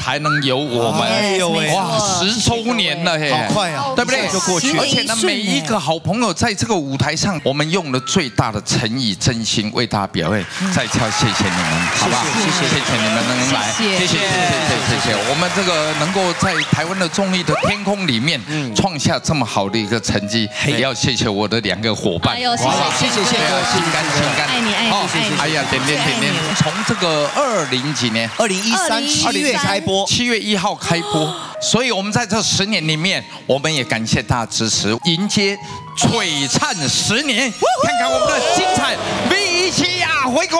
才能有我们。哎呦喂，哇，十周年了嘿，好快啊，对不对？就过去，而且呢，每一个好朋友在这个舞台上，我们用了最大的诚意、真心为大家表演。再次谢谢你们，好吧？谢谢，谢谢。你们能来，谢谢，谢谢，谢谢，我们这个能够在台湾的综艺的天空里面创下这么好的一个成绩，也要谢谢我的两个伙伴。哇，谢谢，谢谢，心甘心甘，爱你，爱你，哎呀，点点点点，从这个二零几年，二零一三七月开。播，七月一号开播，所以我们在这十年里面，我们也感谢大家支持，迎接璀璨十年，看看我们的精彩 V 七亚回顾。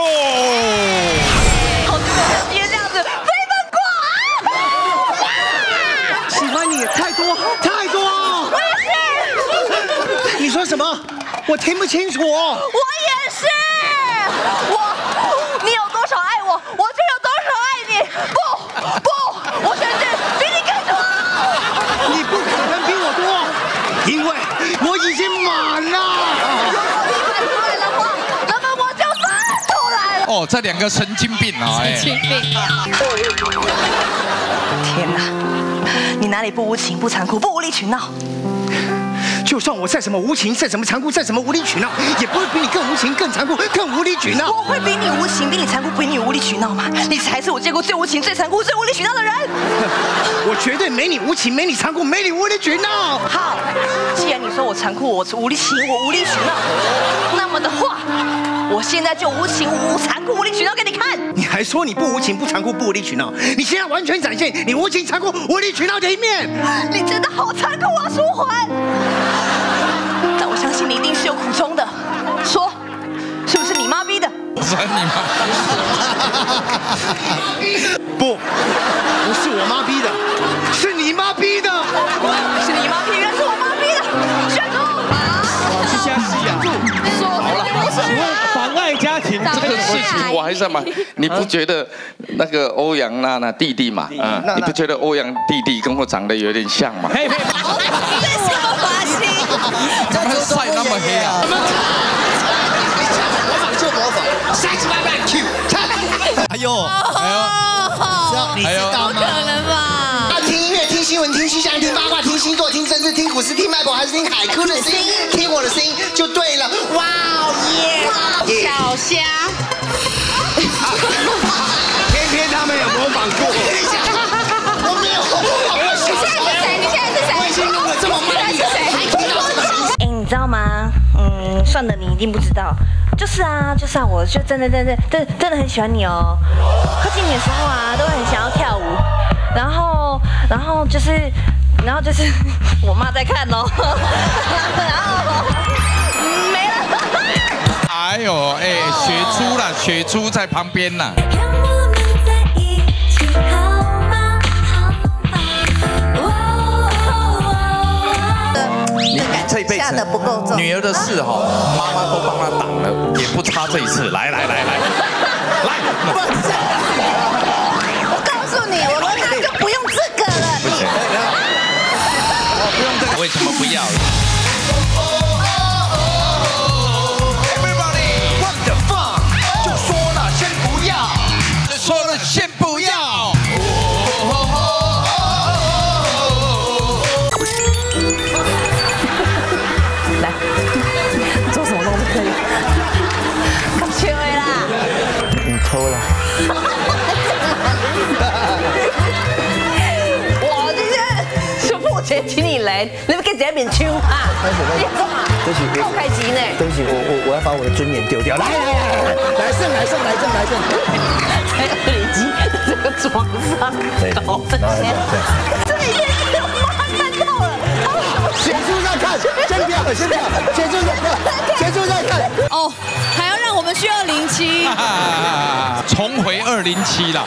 好这个直接这样子飞奔过啊！喜欢你太多太多。我也是，你说什么？我听不清楚。我也是，我你有多少爱我，我就。不不，我选择比你更多。你不可能比我多，因为我已经满了。如果你翻出来的话，那么我就算出来了。哦，这两个神经病啊！神经病。天哪，你哪里不无情、不残酷、不无理取闹？就算我再怎么无情，再怎么残酷，再怎么无理取闹，也不会比你更无情、更残酷、更无理取闹。我会比你无情、比你残酷、比你无理取闹吗？你才是我见过最无情、最残酷、最无理取闹的人。我绝对没你无情，没你残酷，没你无理取闹。好，既然你说我残酷，我无理情，我无理取闹，那么的话，我现在就无情、无残酷、无理取闹给你看。你还说你不无情、不残酷、不无理取闹？你现在完全展现你无情、残酷、无理取闹的一面。你真的好残酷啊，舒缓。但我相信你一定是有苦衷的，说，是不是你妈逼的？我说你妈，不，不是我妈逼的，是你妈逼的。是你妈逼，原来是我妈逼的。选出啊！是虾西呀，说不是请问妨碍家庭这个事情我还是蛮，你不觉得那个欧阳娜娜弟弟嘛？嗯你不觉得欧阳弟弟跟我长得有点像吗？呸呸，这是什么关 系？怎么晒那么黑啊？模仿就模仿，下次拜拜 Q 哎呦，哎呦，你知道吗？可能吧？啊，听音乐、听新闻、听气象、听八卦、听星座、听政治、听股市、听脉搏，还是听海哭的声音？听我的声音就对了。哇哦耶！小虾，偏偏他们有模仿过。我没有模仿过。你现在是谁？你现在是谁？我已经弄得这么卖算了，你一定不知道。就是啊，就是啊，我就真的真的真的真的很喜欢你哦。靠近你的时候啊，都会很想要跳舞。然后，然后就是，然后就是 我妈在看哦。然后，嗯，没了。哎呦，哎，雪珠啦，雪珠在旁边呐。不够重女儿的事哈，妈妈都帮她挡了，也不差这一次。来来来来，来，我告诉你，我们那就不用这个了。不行，我 不用这个，为什么不要？Everybody，你来，你们给这边抽啊？你干嘛？对不起够开机呢。对不起，我我我要把我的尊严丢掉。来来来来来，来胜来胜来胜来胜。还有耳机这个床上搞这些，这里面是我妈看到了。写书在看，先不要，先不要，写书在看，写书在看。哦，还要让我们去二零七。重回二零七了。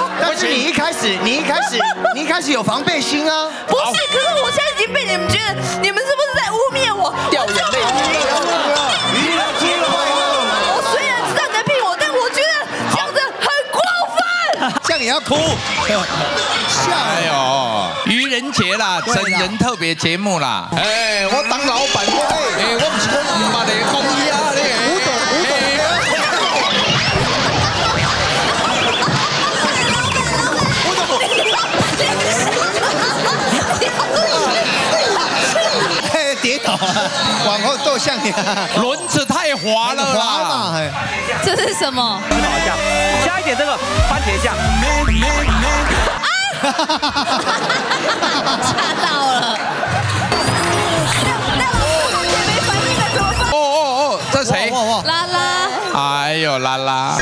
但是你一开始你一开始 你一开始有防备心啊。不是，可是我现在已经被你们觉得你们是不是在污蔑我？掉眼泪。我虽然知道你在骗我，但我觉得这样子很过分。这样也要哭，哎呦，愚人节啦，整人特别节目啦。哎，我当老板，我哎，我不是讲唔捌的公益啊，往后斗向你，轮子太滑了滑啦。嘛，哎这是什么？加一点这个番茄酱，吓到了。哦哦哦，这谁？哇哇，拉拉，哎呦啦啦，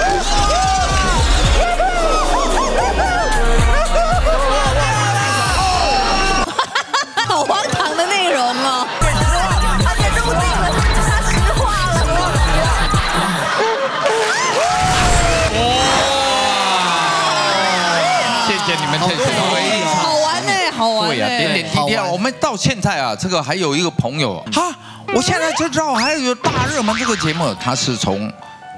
对呀、呢。点点滴滴啊！我们到现在啊，这个还有一个朋友哈，我现在就知道还有一个大热门这个节目，他是从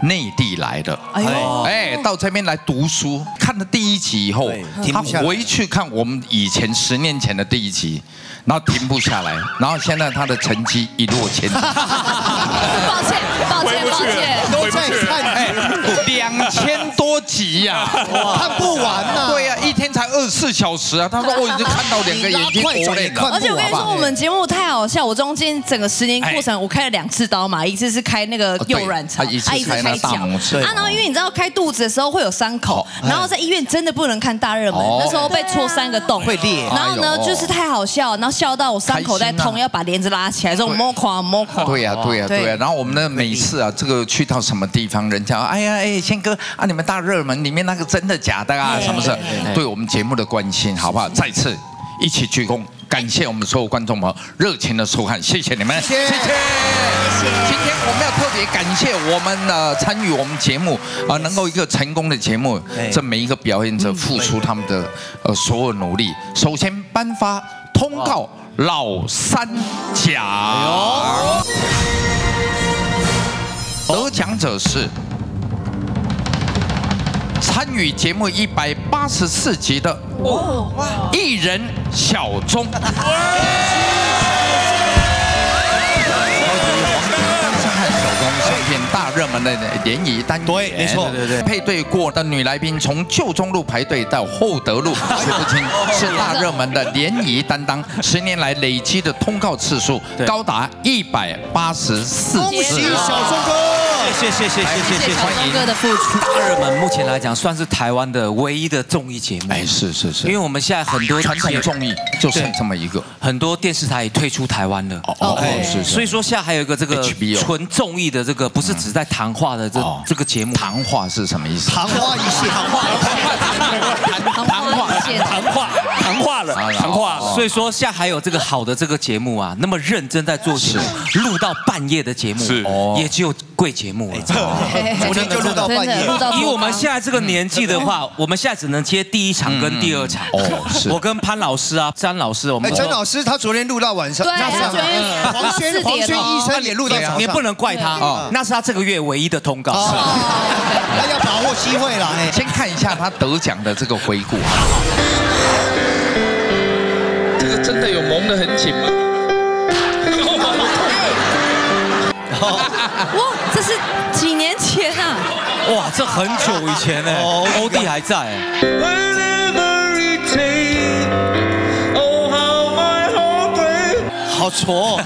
内地来的。哎，哎，到这边来读书，看了第一集以后他回去看我们以前十年前的第一集，然后停不下来，然后现在他的成绩一落千丈，抱歉，抱歉，抱歉。都在看，哎，两千多集呀、看不完呐。对呀、一天才二十四小时啊！他说我已经看到两个眼睛快活累了。而且我跟你说，我们节目太好笑，我中间整个十年过程，我开了两次刀嘛，一次是开那个右卵巢，一次开那大拇指。啊，然后因为你知道开肚子的时候会有伤口，然后在医院真的不能看大热门哦，那时候被戳三个洞，会裂然后呢就是太好笑，然后笑到我伤口在痛，要把帘子拉起来，说摸狂摸狂。对呀、对呀、对。对呀、然后我们呢，每次啊，这个去到什么地方，人家哎呀哎，谦哥啊，你们大热门里面那个真的假的啊？什么事？对我们节目的关心，好不好？再次一起鞠躬，感谢我们所有观众朋友热情的收看，谢谢你们，谢谢。今天我们要特别感谢我们呃参与我们节目啊、能够一个成功的节目，这每一个表演者付出他们的呃所有努力。首先颁发通告老三奖。得奖者是参与节目一百八十四集的艺人小钟。大热门的联谊单元，对没错对对对，配对过的女来宾从旧中路排队到厚德路 数不清，是大热门的联谊担当，十年来累积的通告次数高达一百八十四次恭喜。小松哥，谢谢谢谢谢谢谢。小钟哥的付出。大热门目前来讲算是台湾的唯一的综艺节目，哎，是是是，因为我们现在很多传统综艺就剩这么一个。很多电视台也退出台湾了。哦哦，是是。所以说现在还有一个这个纯综艺的这个，不是只在谈话的这哦这个节目。谈话是什么意思？昙花一现，谈谈话线谈话谈话了，谈话了。所以说现在还有这个好的这个节目啊，那么认真在做节目，录到半夜的节目，是。哦。也只有贵节目了。昨天就录到半夜。录。到以我们现在这个年纪的话，我们现在只能接第一场跟第二场。哦是。我跟潘老师啊、詹老师，我哎，们曾老师他昨天录到晚上，对，那他昨天黄轩黄轩医生也录到早上，你不能怪他哦，那是他这个月唯一的通告。哦，他要把握机机会了。哎，先看一下他得奖的这个回顾。蒙得很紧吗？哇，这是几年前啊！哇，这很久以前呢，欧弟还在哎。好挫哦。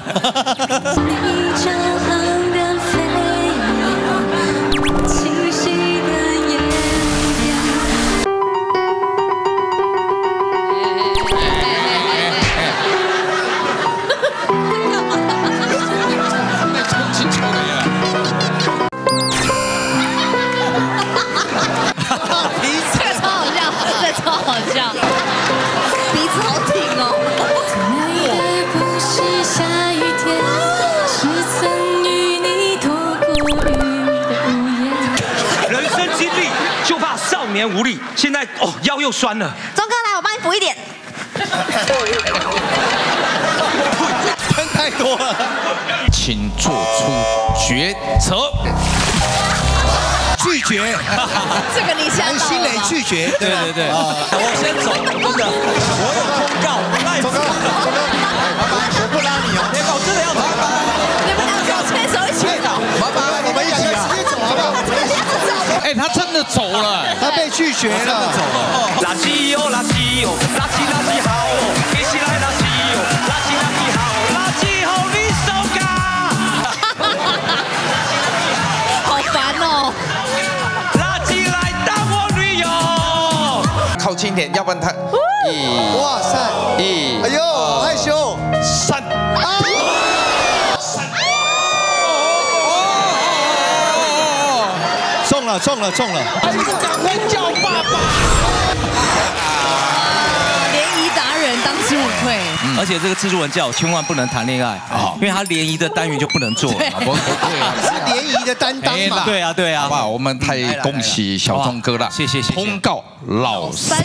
就怕少年无力，现在哦腰又酸了。钟哥来，我帮你补一点。喷太多了。请做出抉择。拒绝。这个你想蓝心蕾拒绝。对对对，我先走，真的，我有通告，我赖死了。我不拉你哦。哎，他真的走了。他被拒绝了。走了。垃圾哦，垃圾哦，垃圾垃圾好哦，一起来垃圾哦，垃圾垃圾好，垃圾好你手感。好烦哦。垃圾来当我女友。靠近一点，要不然他一、哇塞。一、哎呦，害羞。三。中了，中了，中了。赶快叫爸爸！联谊达人当之无愧。而且这个蜘蛛人叫我千万不能谈恋爱啊，因为他联谊的单元就不能做。了。不不对啊，是联谊的担当嘛。对啊对啊。好不，好？我们太恭喜小钟哥了，谢谢谢谢通告老三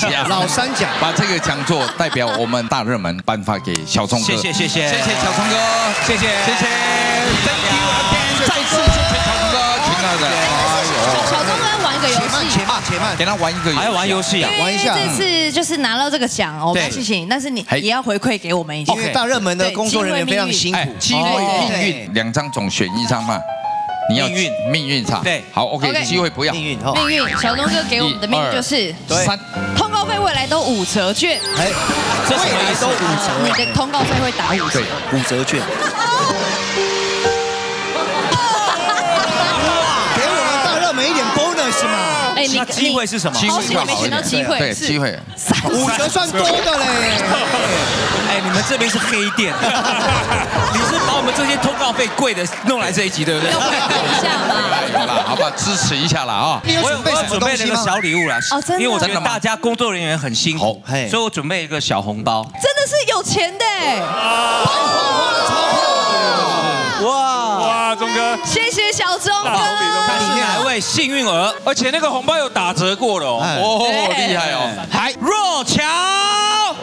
奖，老三奖把这个讲座代表我们大热门颁发给小钟哥，谢谢谢谢。谢谢小钟哥，谢谢。谢谢，Thank you again，再次谢谢小钟哥，亲爱的，小东哥玩一个游，戏且。慢，且慢。给他玩一个，还要玩游戏啊？玩一下。这次就是拿到这个奖，我们对谢谢你，但是你也要回馈给我们一下。因。为大热门的工作人员非常辛苦。哎，。机会哦。命运两张总选一张嘛，你要命运。命运差，对。好 OK，OK。机会不要，命运哦。命运，小东哥给我们的命运就是对三，通告费未来都五折券，哎，未来都五折，你的通告费会打五折。对。，五折券。一点 bonus 嘛。哎，你那机会是什么？机会没选到机会，对，机会。五折算多的嘞。哎，你们这边是黑店，你是把我们这些通告费贵的弄来这一集，对不对？要回馈 一下嘛。有啦，好不好？支持一下啦啊！我有我准备了一个？小礼物啦，哦真的因为我觉得大家工作人员很辛苦，所以我准备一个小红包。真的是有钱的哎，哇，哇，钟哥，谢谢小钟哥。看是哪一位幸运儿？而且那个红包有打折过的哦。哎哦，厉害哦！还若乔，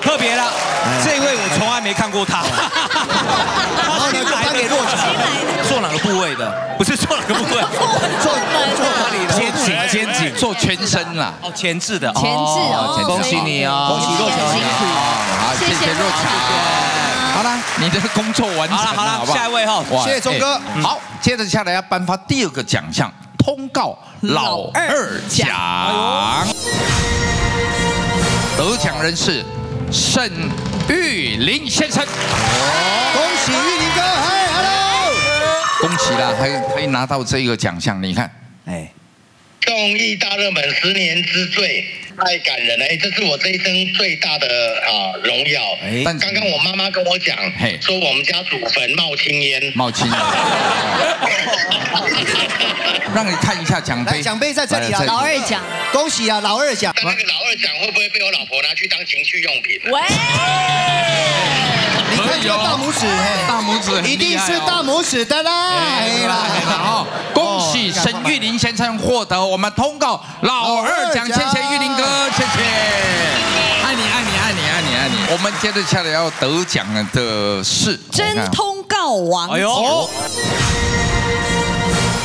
特别了，这位我从来没看过他。然后呢，就颁给若乔。做哪个部位的？不是做哪个部位？做做哪里的？肩颈，肩颈，做全身啦，哦，前置的，前置哦前置恭喜你哦！恭喜若乔辛苦，好，谢谢若乔。好了，你的工作完成好了好了？下一位哈哇谢谢钟哥哎好，接着下来要颁发第二个奖项——通告老二奖。得奖人是沈玉林先生，恭喜玉林哥，嗨，hello。恭喜啦，还可以拿到这个奖项。你看，哎，综艺大热门十年之最，太感人了！哎，这是我这一生最大的啊荣耀。哎但刚刚我妈妈跟我讲嘿，说我们家祖坟冒青烟。冒青烟，让你看一下奖杯，奖杯在这里啊老二奖，恭喜啊，老二奖。但那个老二奖会不会被我老婆拿去当情趣用品？喂，你看这个大拇指，大拇指一定是大拇指的啦。哎啦哎啦哦！恭喜沈玉林先生获得我们通告老二奖，谢谢玉林哥，谢谢，爱你爱你爱你爱你爱你。我们接着下来要得奖的是真通告王，哎呦，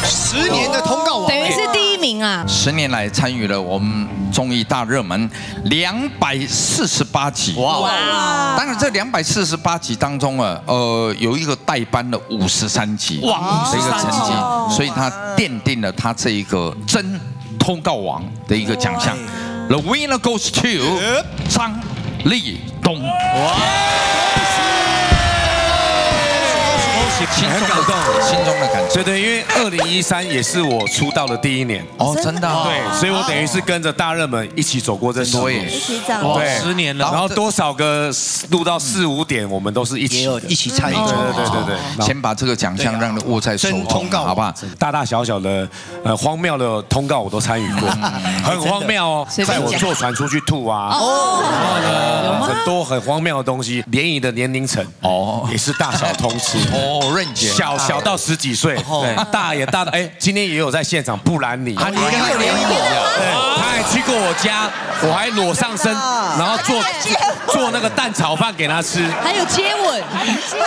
十年的通告王，等于是第一名名啊？十年来参与了我们综艺大热门两百四十八集，哇！当然这两百四十八集当中啊，呃，有一个代班的五十三集，哇，的一个成绩，所以他奠定了他这一个真通告王的一个奖项。The winner goes to 张立东。心很感动，心中的感觉。对对，因为二零一三也是我出道的第一年。哦，真的，对，所以我等于是跟着大热门一起走过这十年，一起走，对，十年了。然后多少个录到四五点，我们都是一起一起参与，对对对对对。先把这个奖项让你握在手中，好不好？大大小小的呃荒谬的通告我都参与过，很荒谬哦，在我坐船出去吐啊，哦，然后呢，很多很荒谬的东西，联谊的年龄层哦，也是大小通吃。哦。小小到十几岁，大也大到哎，今天也有在现场，布兰妮，啊，你跟他有联谊对，他还去过我家，我还裸上身，然后做做那个蛋炒饭给他吃，还有接吻，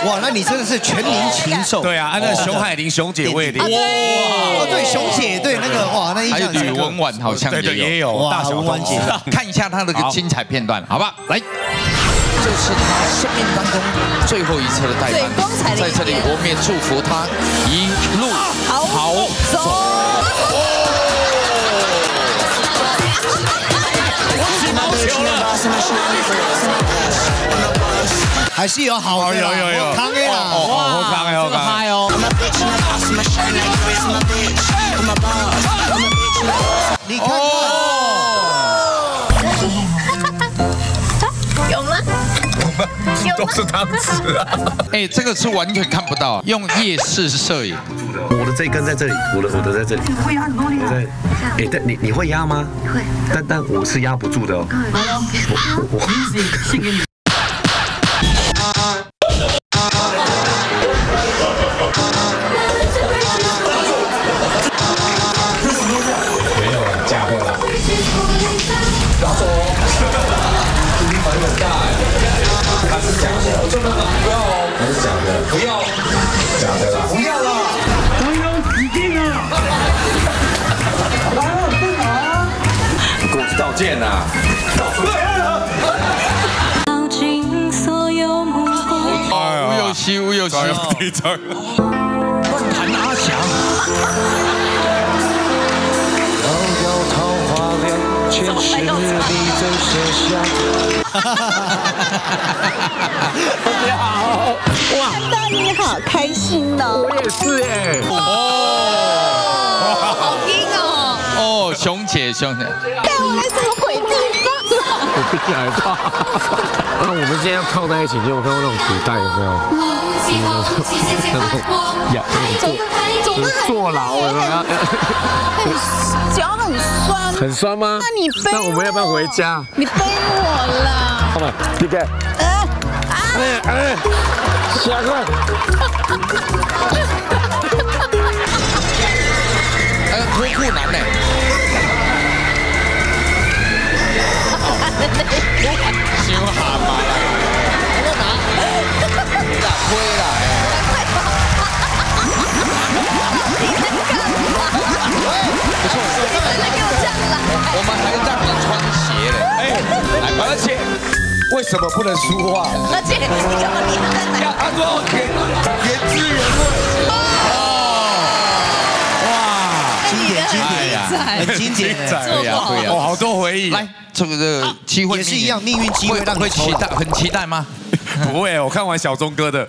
哇，那你真的是全民禽兽，对啊，按那熊海玲熊姐我也哇，对，熊姐对那个哇，那还有吕文婉好像也有，大小文姐，看一下他的精彩片段，好吧，来。这是他生命当中最后一次的代班，在这里我们也祝福他一路好走。还是有好，有有有，康哎啦，哇，康哎，好康嗨哦！你看。都是汤匙啊！哎，这个是完全看不到，用夜视摄影。我的这根在这里，我的我的在这里。会压很多力。在，哎，但你你会压吗？会。但但我是压不住的哦。我我献给你。我道歉呐！道尽所有目光，吴有希，吴有希，乱弹阿翔。遥遥桃花凉，前世你好，哇，看到你好开心哦，我也是哎，熊姐，熊姐，带我来什么鬼地方？我不害怕。那我们今天要靠在一起，你有看过那种古代有没有？那种坐牢有没有？脚很酸，很酸吗？那你背，那我们要不要回家？你背我了。好嘛，你给。哎哎哎，下个。哎，脱裤男呢？我 我们还让你穿鞋嘞，哎，而且为什么不能说话？而且你干嘛黏在哪？他说原原汁原味。哇，经典经典，很经典，对呀对呀，哦，好多回忆。来，这个这个机会也是一样，命运机会让会期待，很期待吗？不会，我看完小钟哥的，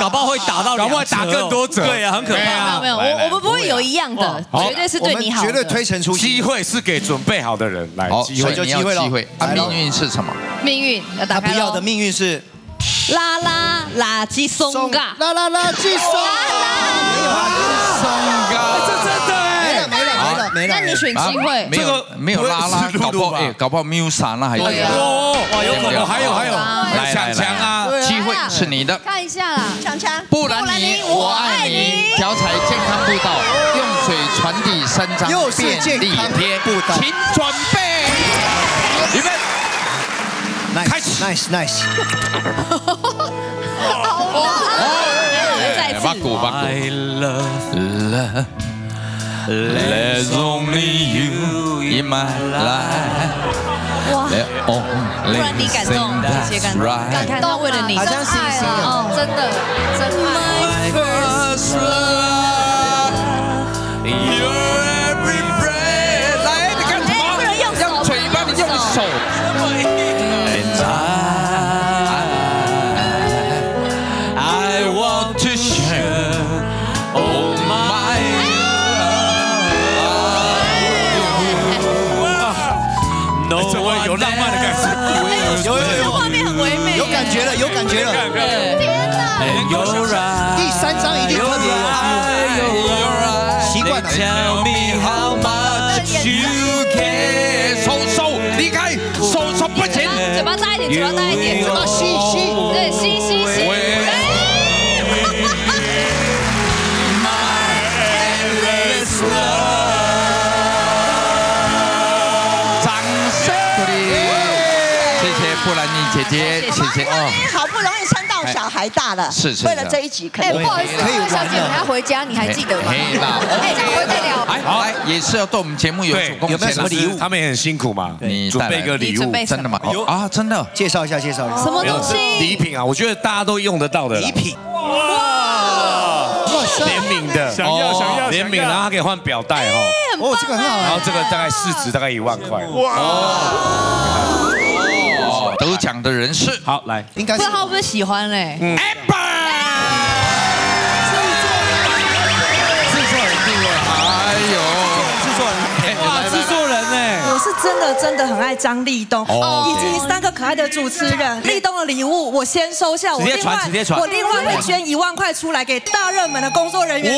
搞不好会打到，搞不好打更多折，对啊，很可怕。没有没有，我我们不会有一样的，绝对是对你好，绝对推陈出新。机会是给准备好的人来，机会。就机会了。啊，命运是什么？命运要打开不要的命运是拉拉垃圾松嘎，拉拉垃圾松。嘎，松嘎，这真的哎，没了没了没了。那你选机会，没有没有拉拉，搞不好哎，搞不好 Musa 那还有。哇哇，有可能还有还有，来强强啊，机会是你的。看一下啦，强强，布兰妮，我爱你，脚踩健康步道，用嘴传递三张便利贴，请准备，预备。开始，nice nice。好，再次。把鼓把鼓。There's only you in my life. 哇 Let 不 only 然你感动， sing 姐 that's 感动， right. 感动为了你，好像是真爱是哦，真的真爱。 First love, your every breath. 来，你干什么？用嘴巴，你用手。 You're right. 第三张一定特别有 feel，习惯了。Tell me how much you care。手手离开，手手不行。嘴巴大一点，嘴巴大一点，嘴巴吸吸对，吸吸吸。掌声鼓励，谢谢布兰妮姐姐，谢谢哦。好不容易撑到小孩大了，是是为了这一集，可哎，不好意思，可以小姐，了我要回家，你还记得吗？可以啦哎，这样回得了。哎，好，也是要对我们节目有所贡有没有什么礼物？他们也很辛苦嘛，你准备一个礼物真的吗？有啊，真的。介绍一下，介绍一下。什么东西？礼品啊，我觉得大家都用得到的啦礼品。哇塞，联名的，想要哦想要联名，然后它可以换表带哦，哦，这个很好啊。然后这个大概市值大概一万块。哦，得奖的人是好，来，应该是不知道他会不会喜欢嘞？Amber。制作人定位。哎呦，制作人。哇，制作人呢？我是真的真的很爱张立东，哦以及三个可爱的主持人。立东的礼物我先收下，我另外会捐一万块出来给大热门的工作人员。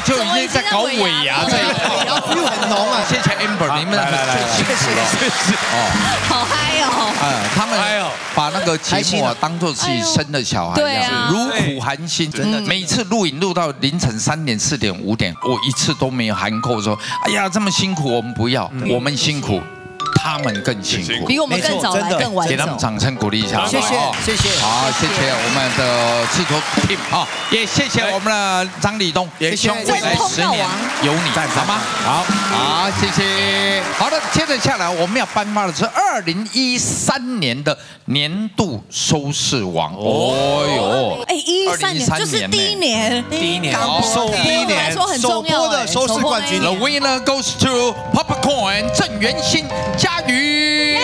七八月就已经在搞尾牙这一套，然后 feel 很浓啊。谢谢 Amber，你们来来来谢谢谢谢。哦，好嗨哦！嗯，他们把那个节目啊当做自己生的小孩一样对啊，如苦含辛。真的，每次录影录到凌晨三点、四点、五点，我一次都没有含过说，哎呀，这么辛苦，我们不要，我们辛苦，他们更辛苦。比我们更早来，更晚走。给他们掌声鼓励一下，谢谢好不好？谢谢好，谢谢我们的制作 team 啊，也谢谢我们的张立东，也希望未来十年有你，好吗？好，好，谢谢。好的，接着下来我们要颁发的是二零一三年的年度收视王。哦。哟，哎，一三年2013就是第一年，第一年。首播第一年来说很重要首播的收视冠军 The winner goes to Popcorn 郑元欣、佳瑜。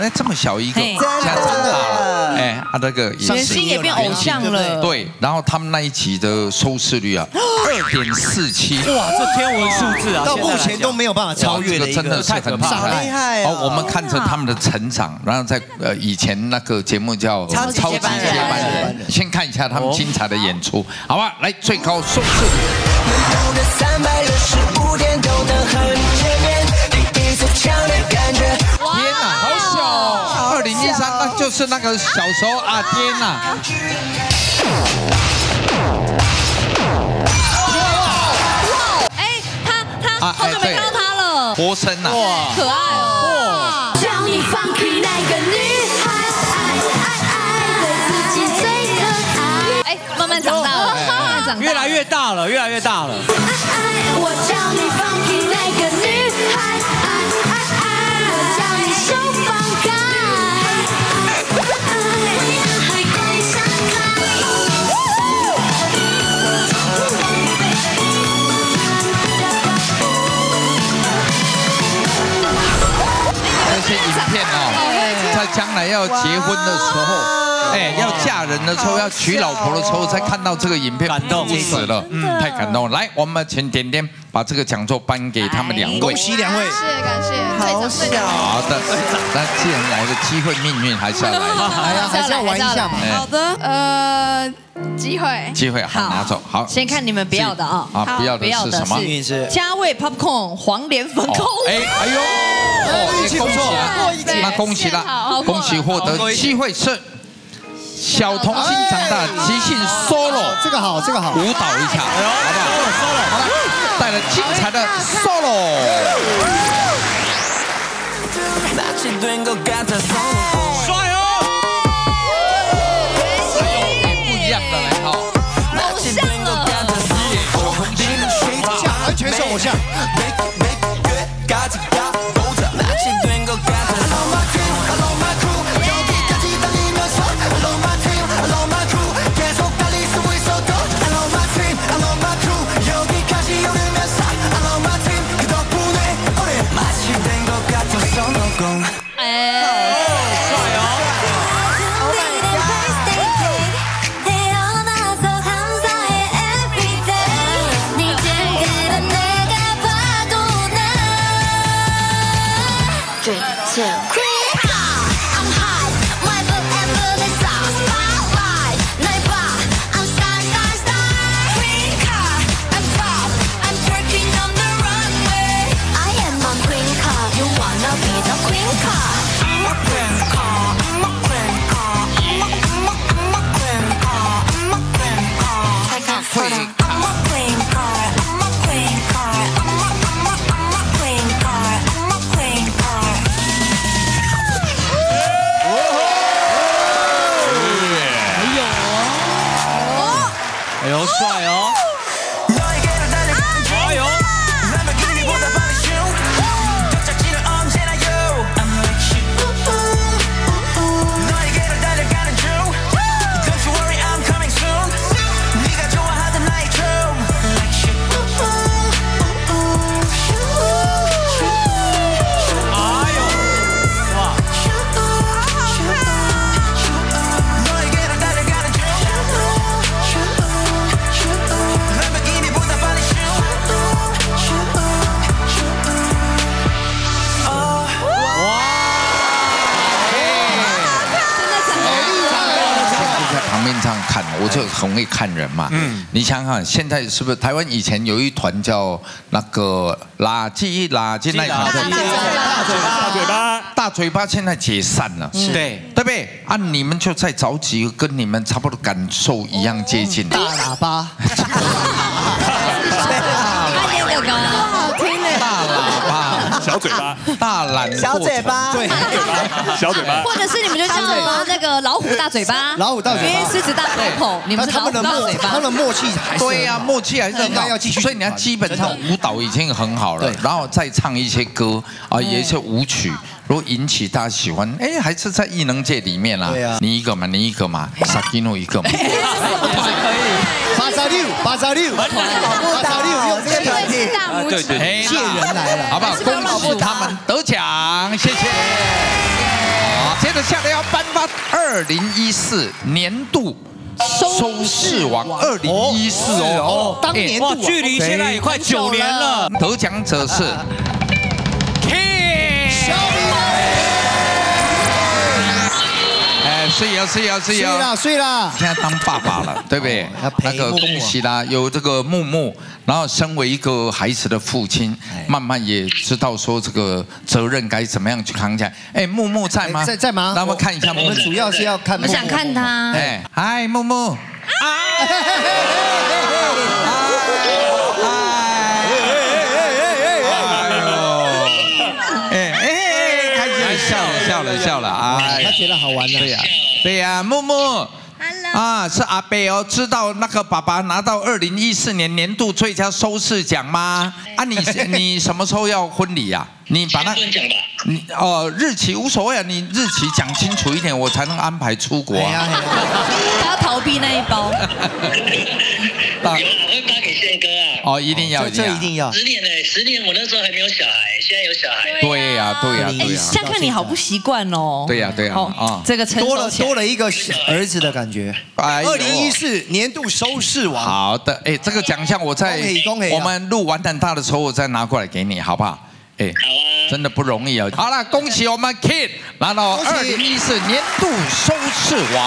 哎，这么小一个，嘿现在长大了，哎，他那个元欣也变偶像了。对，然后他们那一集的收视率啊，二点四七，哇，这天文数字啊，到目前都没有办法超越的，真的是很厉好害。哦好，我们看着他们的成长，然后在呃以前那个节目叫《超级接班人。先看一下他们精彩的演出，好吧？来，最高收视。三就是那个小时候啊！天哪！哎，他他啊好久没到他了，活生呐！可爱哦。叫你放弃那个女孩，爱爱爱对自己最可爱。哎，慢慢长大了，慢慢长大，越来越大了，越来越大了。我叫你放哦，在将来要结婚的时候，哎，要嫁人的时候，要娶老婆的时候，才看到这个影片，感动死了，嗯，太感动。了。来，我们请点点把这个讲座颁给他们两位，恭喜两位。感谢感谢，好小，好的，那既然来的机会，命运还是要来的，来呀，还是要玩一下嘛。哎。好的，呃，机会，机会好拿走，好，先看你们不要的啊，啊，不要的是什么？幸运是。嘉味 popcorn 黄连粉扣哦，哎，哎呦，哦，也恭喜啊，那恭喜了，恭喜获得机会是小童星长大即兴 solo，这个好，这个好。舞蹈一下，好不好？solo，好了，带来精彩的 solo。嗯，你想想，现在是不是台湾以前有一团叫那个垃圾垃圾那一团叫大嘴巴，大嘴巴，大嘴巴，现在解散了，是对。对。不对？啊，你们就再找几个跟你们差不多感受一样接近。的。大喇叭，小嘴巴，大懒小嘴巴，对，小嘴巴，或者是你们就叫那个老虎大嘴巴，老虎大嘴巴。狮子大开口，你们是他老虎们的默大嘴巴。他。们的默契还是对呀、默契还是很好应该要继续所以你看，基本上舞蹈已经很好了，然后再唱一些歌啊，也一些舞曲，如果引起大家喜欢，哎，还是在异能界里面啦。对啊你一个嘛，你一个嘛，萨基诺一个嘛。八十六，八十六，八十六，用这个团体啊，对对，哎借人来了，好不好？恭喜他们得奖，谢谢。好，接着下来要颁发二零一四年度收视王，二零一四哦，当年距离现在也快九年了。得奖者是。哎，是呀是呀是呀睡了，睡了，现在当爸爸了，对不对那个恭喜啦，有这个木木，然后身为一个孩子的父亲，哎慢慢也知道说这个责任该怎么样去扛起来。哎，木木在吗？哎在在吗？那我们看一下木木我们。主要是要看我想看他。哎，嗨，木木。哎觉得好玩的，对呀，对呀，木木。啊，是阿贝哦，知道那个爸爸拿到二零一四年年度最佳收视奖吗？啊，你你什么时候要婚礼呀、你把那？你哦日期无所谓啊，你日期讲清楚一点，我才能安排出国啊。他要逃避那一包。大 有啊，我会发给宪哥啊。哦，一定要，这这一定要。十年呢，十年我那时候还没有小孩，现在有小孩。对呀，对呀，哎，对呀，这样看你好不习惯哦。对呀，对呀，好啊，这个成多了多了一个儿子的感觉。哎呦二零一四年度收视王，好的，哎，这个奖项我在恭喜恭喜啊我们录完蛋大的时候，我再拿过来给你，好不好？哎，好啊。真的不容易哦。好了，恭喜我们 Kid 拿到恭喜二零一四年度收视王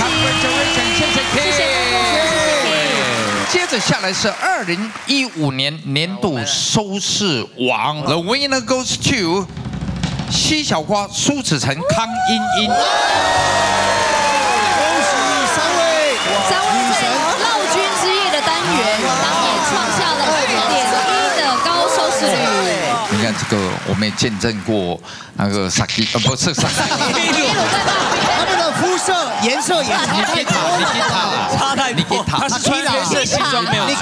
，Congratulations，谢谢 Kid。接着下来是二零一五年年度收视王，The winner goes to 西小瓜、苏子成、康茵茵。恭喜三位，三位在绕军之夜的单元，当年创下了二点一的高收视率。你看这个，我们也见证过那个 Saki，呃，不是 Saki，颜色也 差太多你给他了。了，差太多，他是穿黑色西装没有你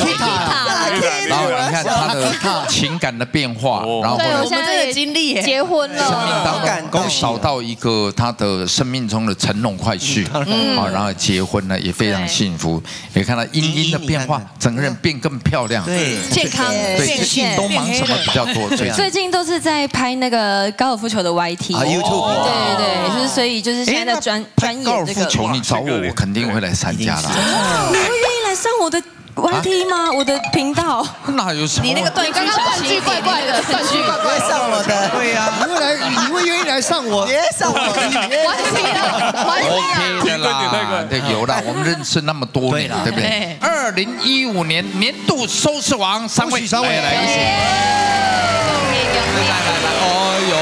看他的情感的变化，然后我们这个经历结婚生命了，当中找到一个他的生命中的成龙快婿，啊，然后结婚了，也非常幸福，也看到茵茵的变化，整个人变更漂亮，对。健康对，最近都忙什么比较多？最近。最近都是在拍那个高尔夫球的 YT 啊，YouTube。对对对，就是所以就是现在的专专高尔演这个。夫球，你找我，我肯定会来参加的。上我的 YT 吗？我的频道？那有什么？你那个断句小心一点，怪的，断句怪怪上我的，对呀，你会来，你会愿意来上我？别上我。的，OK 的啦，对，有啦，我们认识那么多年，对不对？二零一五年年度收视王，三位，三位。来来一起，来来来，哦呦，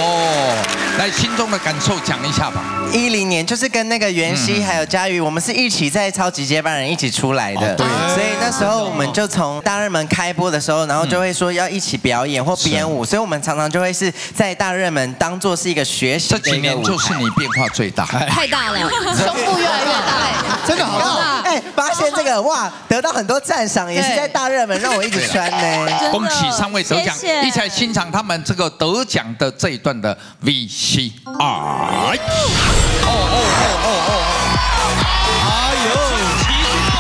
来心中的感受讲一下吧。一零年就是跟那个袁熙还有佳瑜，我们是一起在超级接班人一起出来的，对。所以那时候我们就从大热门开播的时候，然后就会说要一起表演或编舞，所以我们常常就会是在大热门当做是一个学习这几年就是你变化最大，太大了，胸部越来越大。真的好大，哎，哎，发现这个哇，得到很多赞赏，也是在大热门让我一直穿呢。恭喜三位得奖，一起来欣赏他们这个得奖的这一段的 VCR。哦哦哦哦哦！哎呦，奇军同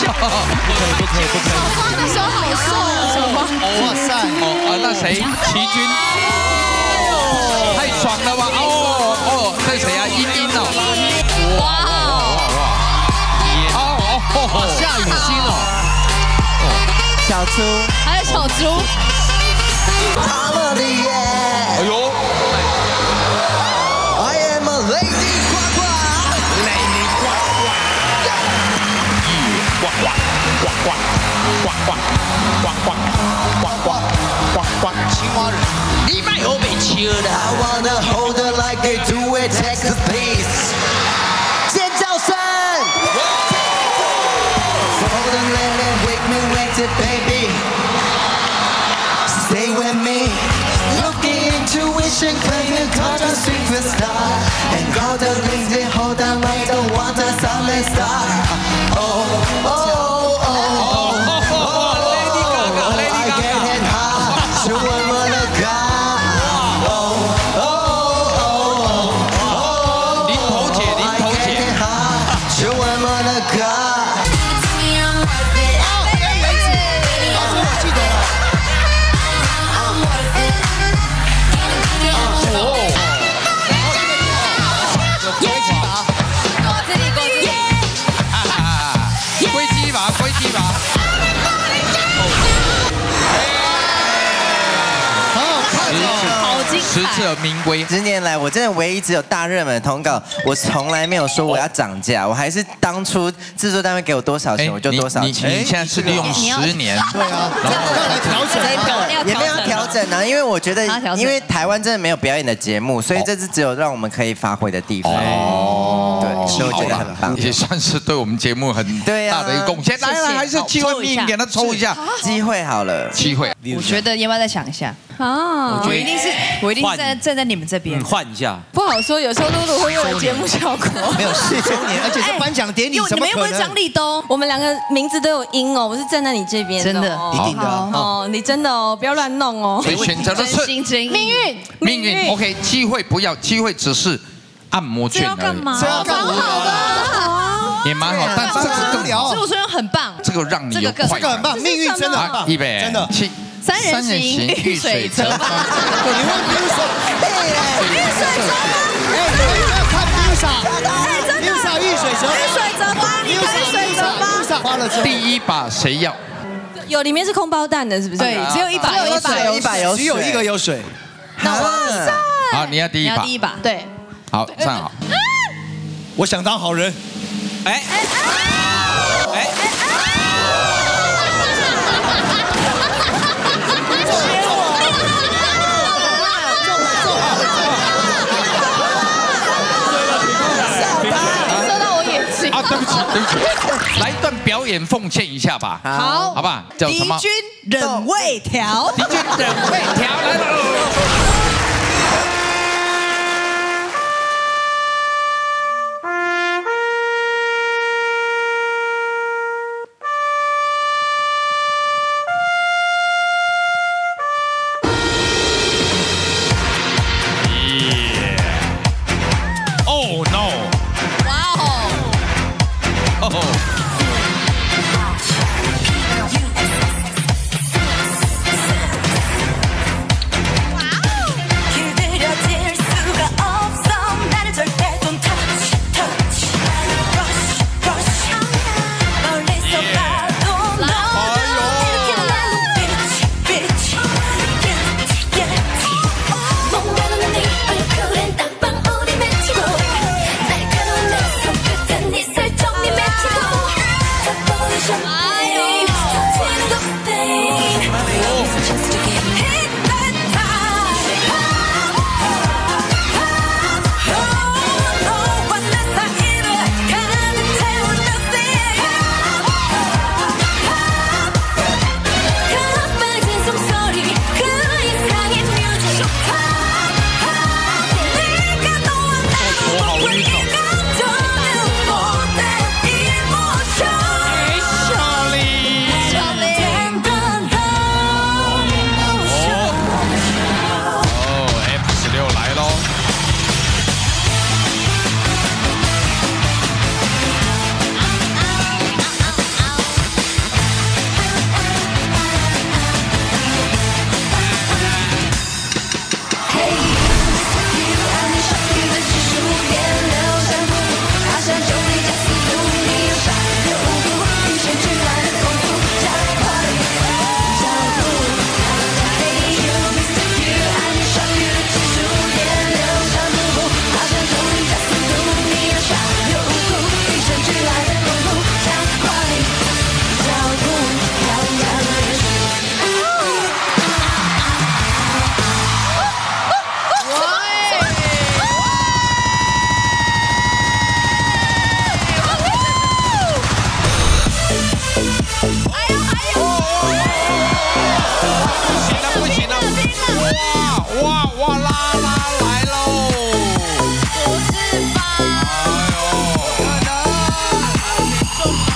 学，不可以不可以不可以！花的手好瘦哦，哇塞！哦啊，那谁？奇军，太爽了吧！哦哦，这谁啊？茵茵哦！哇哇哇！哦哦，夏雨欣哦！小猪，还有小猪。他们的耶！哎呦！It, baby. 十年来，我真的唯一只有大热门的通告，我从来没有说我要涨价，我还是当初制作单位给我多少钱我就多少钱。你现在是利用十年，对啊，调整也没有调整啊，因为我觉得因为台湾真的没有表演的节目，所以这是只有让我们可以发挥的地方。所以我觉得很棒。也算是对我们节目很大的一个贡献。来来，还是机会命给他抽一下，机会好了，机会。我觉得要不要再想一下？啊我一定是，我一定换站站在你们这边嗯，。换一下。不好说，有时候露露会为了节目效果。没有四周年，而且是颁奖典礼，又怎么可能？立东，我们两个名字都有音哦，我是站在你这边真的哦一定的啊哦，你真的哦，不要乱弄哦。所以选择的是命运，命运。OK，机会不要，机会只是按摩券而已，这要干嘛？也蛮好，但这个更聊十五岁人很棒，这个让你有快感。这个很。棒，命运真的很棒，预备，真的。七三人行遇水则发。你问冰嫂，遇水则发，哎，你们要看冰嫂，哎，真的，冰嫂遇水则遇水则发，你看遇水则冰嫂发，花了之后，第一把谁要？有里面是空包蛋的，是不是？对，只有一把，只有一把有一把有只有一个有水，那好，你要第一把你要第。一把，对，好，站好。我想当好人。哎哎，射到我眼睛。啊，对不起，对不起，来一段表演奉献一下吧，好，好吧？叫什么？敌军忍胃条。敌军忍胃条来了。Oh.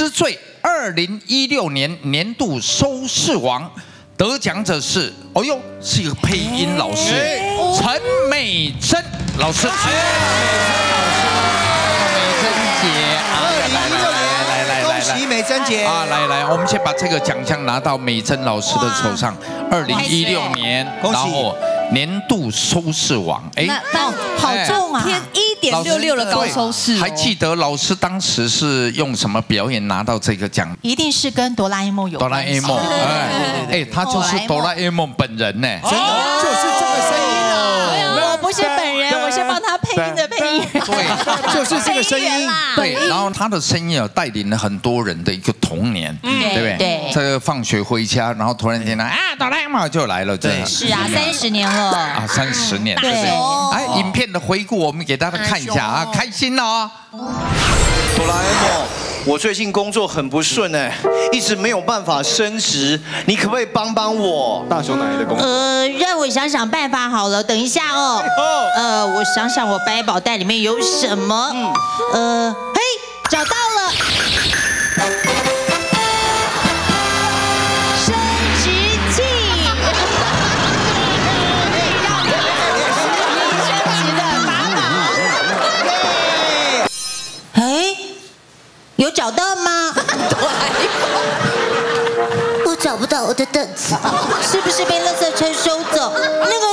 之最，二零一六年年度收视王。得奖者是，哦呦，是一个配音老师，陈美珍老师。美珍姐啊，来来来来来恭喜美珍姐啊！来来，我们先把这个奖项拿到美珍老师的手上。二零一六年，恭喜年度收视王，哎那那好重啊，天一点六六的高收视哦，还记得老师当时是用什么表演拿到这个奖？一定是跟哆啦 A 梦有哆啦 A 梦，哎哎，他就是哆啦 A 梦。本人呢，真的就是配音的配音。对，就是这个声音对，然后他的声音啊带领了很多人的一个童年，嗯对不对？对这个放学回家，然后突然间呢，啊，哆啦 A 梦就来了，对，是啊，三十年了。啊，三十年，对不对对？哎，影片的回顾我们给大家看一下啊，开心哦。哆啦 A 梦，我最近工作很不顺哎，一直没有办法升职，你可不可以帮帮我？大雄奶奶的工作呃，让我想想办法好了，等一下哦。呃，我想想我百宝袋里面有什么。嗯呃，嘿，找到有找到吗？我找不到我的凳子，是不是被垃圾车收走？那个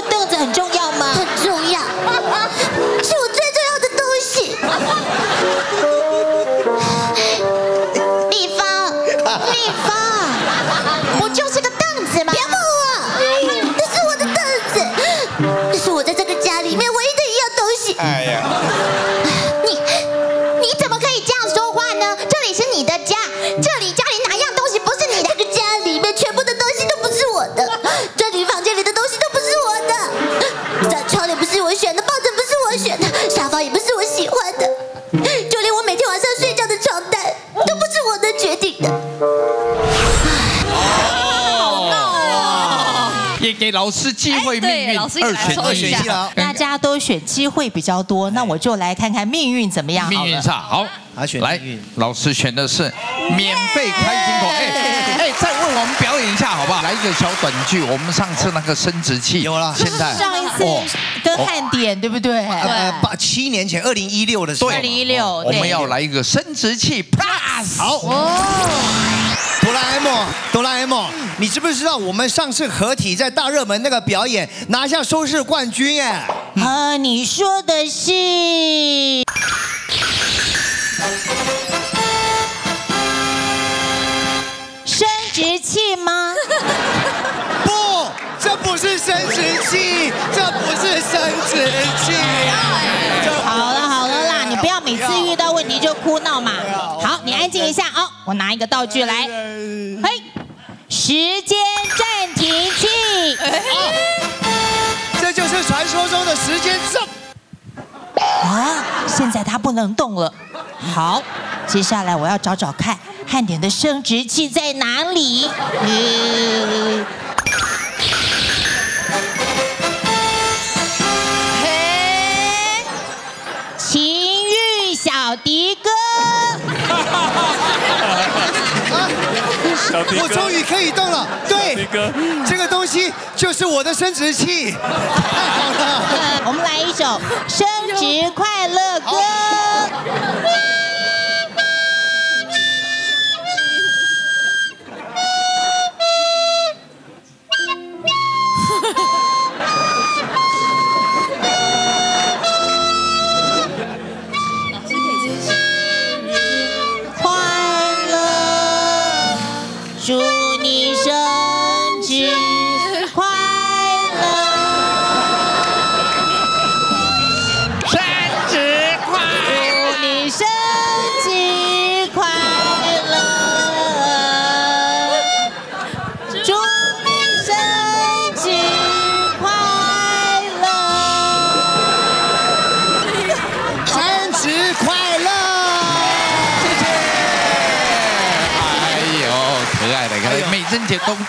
给老师机会，命运二选一了。大家都选机会比较多，那我就来看看命运怎么样。命运差好，来，老师选的是免费开金口，哎哎，再为我们表演一下好不好？来一个小短剧，我们上次那个生殖器有了，现在。上一次跟汉典对不对？呃，八七年前，二零一六的时候，二零一六，我们要来一个生殖器 Plus，好。哆啦 A 梦，哆啦 A 梦，你知不知道我们上次合体在大热门那个表演拿下收视冠军耶？啊，你说的是？生殖器吗？不，这不是生殖器，这不是生殖器。好了好了啦，你不要每次遇到问题就哭闹嘛。好，你安静一下哦，我拿一个道具来。嘿，时间暂停器。这就是传说中的时间杖。啊，现在它不能动了。好，接下来我要找找看汉典的生殖器在哪里。呃嘿，情欲小迪我终于可以动了，对，这个东西就是我的生殖器。太 好了我们来一首《生殖快乐歌》。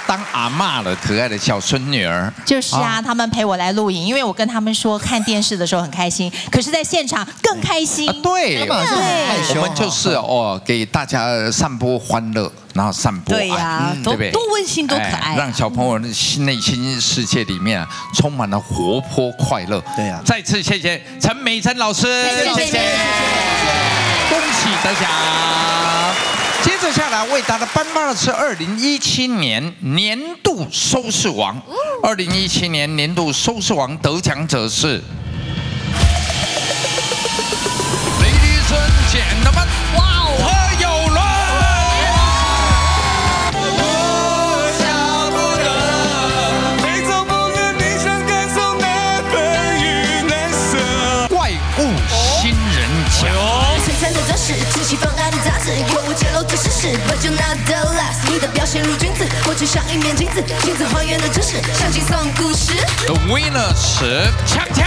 当阿妈了，可爱的小孙女儿。就是啊，他们陪我来录影，因为我跟他们说看电视的时候很开心，可是在现场更开心。对，对我们就是哦，给大家散播欢乐，然后散播爱，对呀嗯对不对？多多温馨多可爱哎让小朋友的心内心世界里面啊，充满了活泼快乐。对呀，再次谢谢陈美珍老师，谢谢，恭喜得奖。接着下来为大家颁发的是二零一七年年度收视王。二零一七年年度收视王得奖者是。Ladies and gentlemen，杂志，有无揭露这事实，But you're not the last。你的表现如君子，我就像一面镜子，镜子还原了真实，像轻松故事。The winner 是强强。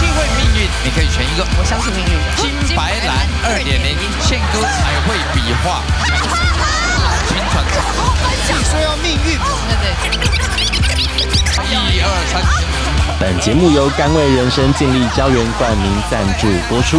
机会命运，你可以选一个。我相信命运。金白蓝二点零宪哥彩绘笔画，请转上。你说要命运，一二三。本节目由甘味人生健力胶原冠名赞助播出。